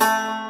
you